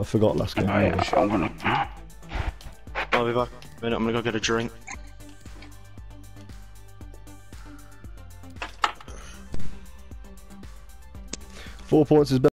I forgot last game. Oh, I'm gonna. I'll be back. in a minute, I'm gonna go get a drink. Four points is better.